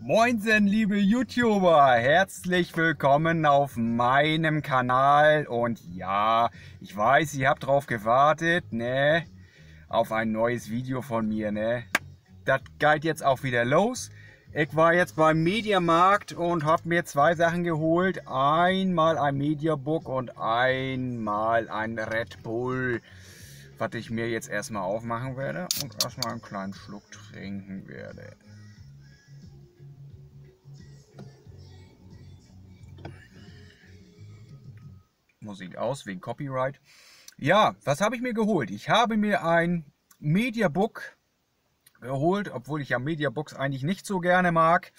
Moinsen, liebe YouTuber, herzlich willkommen auf meinem Kanal. Und ja, ich weiß, ihr habt drauf gewartet, ne? Auf ein neues Video von mir, ne? Das geht jetzt auch wieder los. Ich war jetzt beim Mediamarkt und habe mir zwei Sachen geholt. Einmal ein Mediabook und einmal ein Red Bull. Was ich mir jetzt erstmal aufmachen werde und erstmal einen kleinen Schluck trinken werde. Musik aus wegen Copyright. Ja, was habe ich mir geholt? Ich habe mir ein Mediabook geholt, obwohl ich ja Mediabooks eigentlich nicht so gerne mag.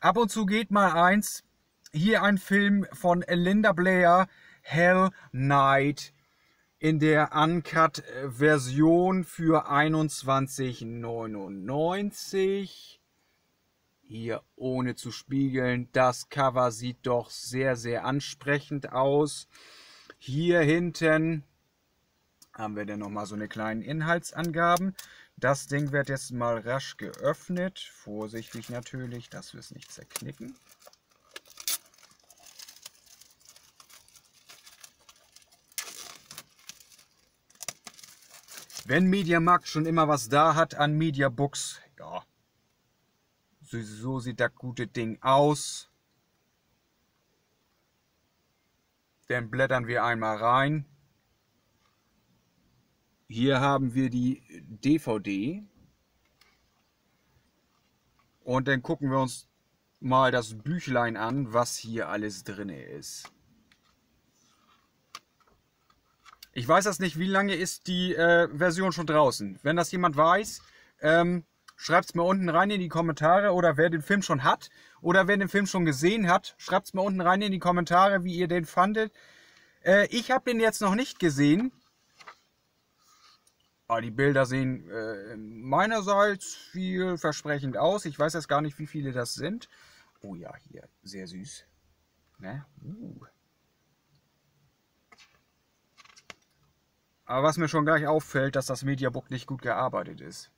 Ab und zu geht mal eins. Hier ein Film von Linda Blair, Hell Night, in der Uncut-Version für 21,99. Hier ohne zu spiegeln. Das Cover sieht doch sehr, sehr ansprechend aus. Hier hinten haben wir dann nochmal so eine kleinen Inhaltsangaben. Das Ding wird jetzt mal rasch geöffnet. Vorsichtig natürlich, dass wir es nicht zerknicken. Wenn Mediamarkt schon immer was da hat an Mediabooks, ja, so, sieht das gute Ding aus. Dann blättern wir einmal rein. Hier haben wir die DVD. Und dann gucken wir uns mal das Büchlein an, was hier alles drin ist. Ich weiß das nicht, wie lange ist die äh, Version schon draußen. Wenn das jemand weiß, ähm, schreibt es mir unten rein in die Kommentare. Oder wer den Film schon hat oder wer den Film schon gesehen hat, schreibt es mir unten rein in die Kommentare, wie ihr den fandet. Äh, ich habe den jetzt noch nicht gesehen. Aber die Bilder sehen äh, meinerseits vielversprechend aus. Ich weiß jetzt gar nicht, wie viele das sind. Oh ja, hier, sehr süß. Ne? Uh. Aber was mir schon gleich auffällt, dass das Mediabook nicht gut gearbeitet ist.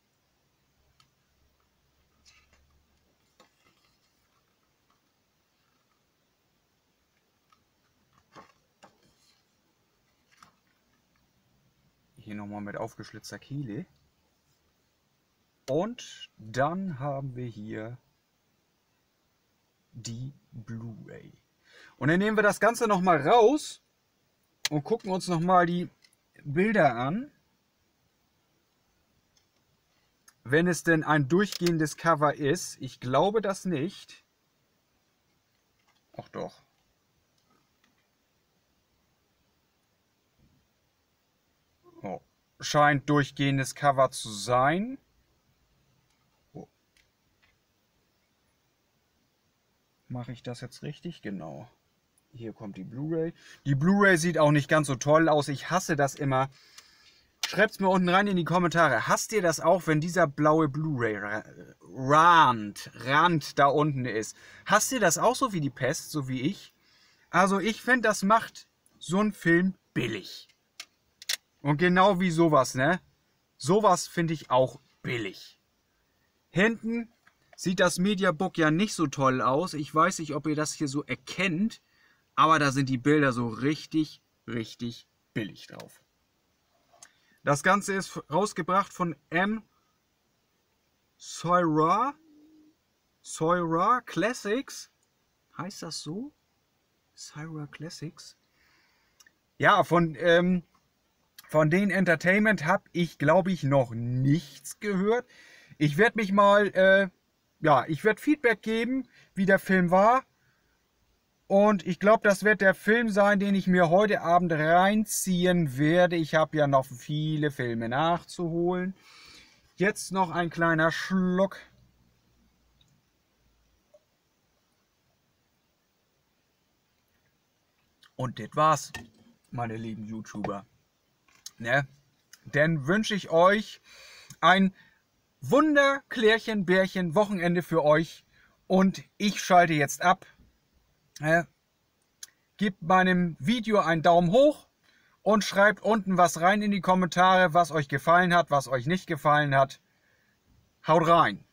Hier nochmal mit aufgeschlitzter Kehle. Und dann haben wir hier die Blu-ray. Und dann nehmen wir das Ganze nochmal raus und gucken uns nochmal die Bilder an. Wenn es denn ein durchgehendes Cover ist. Ich glaube das nicht. Ach doch. Scheint durchgehendes Cover zu sein. Mache ich das jetzt richtig? Genau. Hier kommt die Blu-ray. Die Blu-ray sieht auch nicht ganz so toll aus. Ich hasse das immer. Schreibt es mir unten rein in die Kommentare. Hasst ihr das auch, wenn dieser blaue Blu-ray-Rand Rand da unten ist? Hasst ihr das auch so wie die Pest, so wie ich? Also ich finde, das macht so einen Film billig. Und genau wie sowas, ne? Sowas finde ich auch billig. Hinten sieht das Mediabook ja nicht so toll aus. Ich weiß nicht, ob ihr das hier so erkennt, aber da sind die Bilder so richtig, richtig billig drauf. Das Ganze ist rausgebracht von M. Soira. Soira Classics. Heißt das so? Soira Classics. Ja, von ähm, von den Entertainment habe ich, glaube ich, noch nichts gehört. Ich werde mich mal, äh, ja, ich werde Feedback geben, wie der Film war. Und ich glaube, das wird der Film sein, den ich mir heute Abend reinziehen werde. Ich habe ja noch viele Filme nachzuholen. Jetzt noch ein kleiner Schluck. Und das war's, meine lieben YouTuber. Ne? Dann wünsche ich euch ein Wunderklärchen, Bärchen, Wochenende für euch. Und ich schalte jetzt ab. Ne? Gebt meinem Video einen Daumen hoch und schreibt unten was rein in die Kommentare, was euch gefallen hat, was euch nicht gefallen hat. Haut rein!